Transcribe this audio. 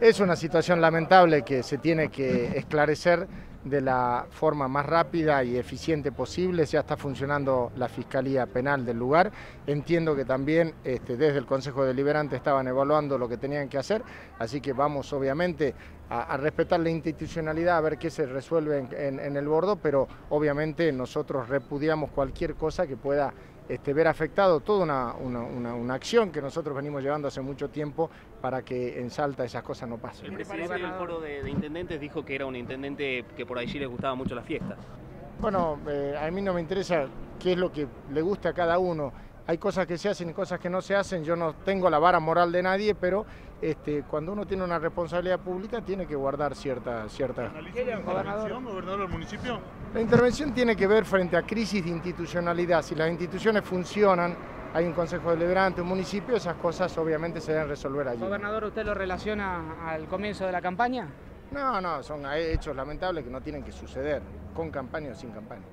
Es una situación lamentable que se tiene que esclarecer de la forma más rápida y eficiente posible. Ya está funcionando la Fiscalía Penal del lugar. Entiendo que también este, desde el Consejo Deliberante estaban evaluando lo que tenían que hacer, así que vamos obviamente a, respetar la institucionalidad, a ver qué se resuelve en el bordo, pero obviamente nosotros repudiamos cualquier cosa que pueda este, ver afectado toda una, acción que nosotros venimos llevando hace mucho tiempo para que en Salta esas cosas no pasen. El presidente del foro de, intendentes dijo que era un intendente que por allí les gustaba mucho la fiesta. Bueno, eh, a mí no me interesa qué es lo que le gusta a cada uno hay cosas que se hacen y cosas que no se hacen, yo no tengo la vara moral de nadie, pero este, cuando uno tiene una responsabilidad pública tiene que guardar cierta... cierta... la intervención, gobernador del municipio? La intervención tiene que ver frente a crisis de institucionalidad, si las instituciones funcionan, hay un consejo deliberante, un municipio, esas cosas obviamente se deben resolver allí. Gobernador, ¿usted lo relaciona al comienzo de la campaña? No, no, son hechos lamentables que no tienen que suceder, con campaña o sin campaña.